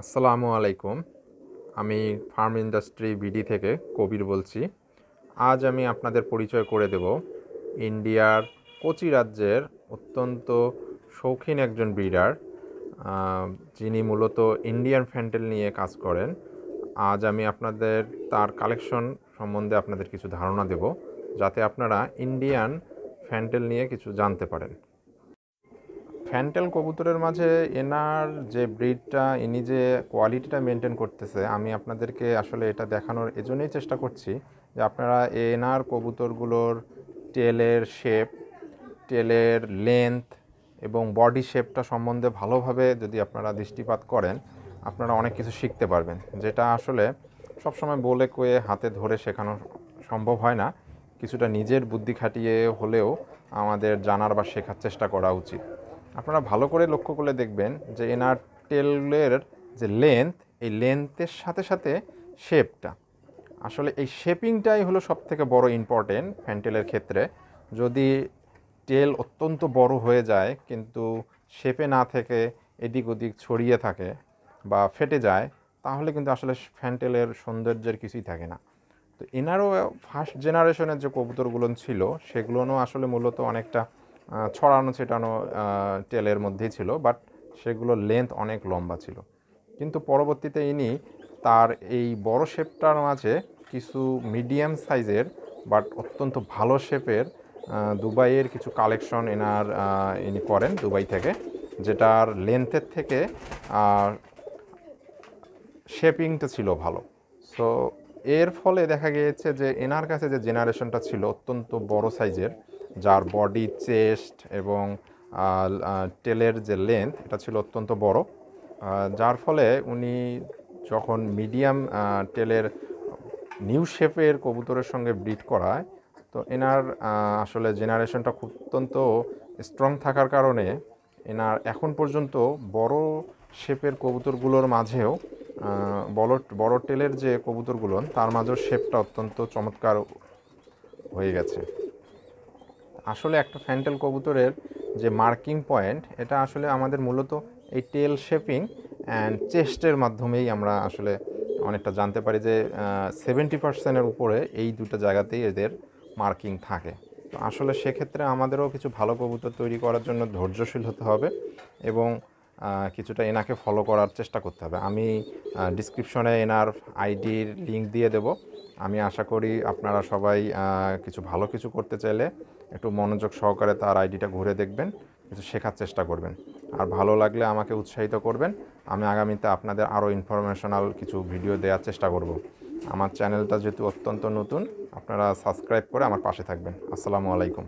আসসালামু আলাইকুম। আমি ফার্ম ইন্ডাস্ট্রি বিডি থেকে কবির বলছি। আজ আমি আপনাদের পরিচয় করে দেব ইন্ডিয়ার কোচি রাজ্যের অত্যন্ত শৌখিন একজন ব্রিডার যিনি মূলত ইন্ডিয়ান ফ্যান্টেল নিয়ে কাজ করেন। আজ আমি আপনাদের তার কালেকশন সম্বন্ধে আপনাদের কিছু ধারণা দেব, যাতে আপনারা ইন্ডিয়ান ফ্যান্টেল নিয়ে কিছু জানতে পারেন। ফ্যান্টেল কবুতরের মাঝে এনার যে ব্রিডটা, ইনি যে কোয়ালিটিটা মেনটেন করতেছে, আমি আপনাদেরকে আসলে এটা দেখানোর এজন্যই চেষ্টা করছি যে আপনারা এনার কবুতরগুলোর টেলের শেপ টেলের লেন্থ এবং বডি শেপটা সম্বন্ধে ভালোভাবে যদি আপনারা দৃষ্টিপাত করেন, আপনারা অনেক কিছু শিখতে পারবেন। যেটা আসলে সবসময় বলে কয়ে হাতে ধরে শেখানো সম্ভব হয় না। কিছুটা নিজের বুদ্ধি খাটিয়ে হলেও আমাদের জানার বা শেখার চেষ্টা করা উচিত। আপনারা ভালো করে লক্ষ্য করলে দেখবেন যে এনার টেলের যে লেন্থ এই লেন্থের সাথে সাথে শেপটা আসলে এই শেপিংটাই হলো সব থেকে বড় ইম্পর্টেন্ট ফ্যান্টেলের ক্ষেত্রে। যদি টেল অত্যন্ত বড় হয়ে যায়, কিন্তু শেপে না থেকে এদিক ওদিক ছড়িয়ে থাকে বা ফেটে যায়, তাহলে কিন্তু আসলে ফ্যান্টেলের সৌন্দর্যের কিছুই থাকে না। তো এনারও ফার্স্ট জেনারেশনের যে কবুতরগুলো ছিল সেগুলোও আসলে মূলত অনেকটা ছড়ানো, ছেটানো টেলের মধ্যেই ছিল বাট সেগুলোর লেন্থ অনেক লম্বা ছিল। কিন্তু পরবর্তীতে ইনি তার এই বড় শেপটার মাঝে কিছু মিডিয়াম সাইজের বাট অত্যন্ত ভালো শেপের দুবাইয়ের কিছু কালেকশন এনার ইনি করেন দুবাই থেকে, যেটার লেন্থের থেকে শেপিংটা ছিল ভালো। সো এর ফলে দেখা গিয়েছে যে এনার কাছে যে জেনারেশনটা ছিল অত্যন্ত বড় সাইজের যার বডি চেস্ট এবং টেলের যে লেন্থ এটা ছিল অত্যন্ত বড়। যার ফলে উনি যখন মিডিয়াম টেলের নিউ শেপের কবুতরের সঙ্গে ব্রিড করায়, তো এনার আসলে জেনারেশনটা খুব অত্যন্ত স্ট্রং থাকার কারণে এনার এখন পর্যন্ত বড় শেপের কবুতরগুলোর মাঝেও বড় বড় টেলের যে কবুতরগুলো, তার মাঝেও শেপটা অত্যন্ত চমৎকার হয়ে গেছে। আসলে একটা ফ্যান্টেল কবুতরের যে মার্কিং পয়েন্ট, এটা আসলে আমাদের মূলত এই টেল শেপিং অ্যান্ড চেস্টের মাধ্যমেই আমরা আসলে অনেকটা জানতে পারি যে সেভেন্টি পার্সেন্টের উপরে এই দুটো জায়গাতেই এদের মার্কিং থাকে। তো আসলে সেক্ষেত্রে আমাদেরও কিছু ভালো কবুতর তৈরি করার জন্য ধৈর্যশীল হতে হবে এবং কিছুটা এনাকে ফলো করার চেষ্টা করতে হবে। আমি ডিসক্রিপশনে এনার আইডির লিঙ্ক দিয়ে দেব। আমি আশা করি আপনারা সবাই কিছু ভালো কিছু করতে চাইলে একটু মনোযোগ সহকারে তার আইডিটা ঘুরে দেখবেন, কিছু শেখার চেষ্টা করবেন। আর ভালো লাগলে আমাকে উৎসাহিত করবেন, আমি আগামীতে আপনাদের আরও ইনফরমেশনাল কিছু ভিডিও দেওয়ার চেষ্টা করব। আমার চ্যানেলটা যেহেতু অত্যন্ত নতুন, আপনারা সাবস্ক্রাইব করে আমার পাশে থাকবেন। আসসালামু আলাইকুম।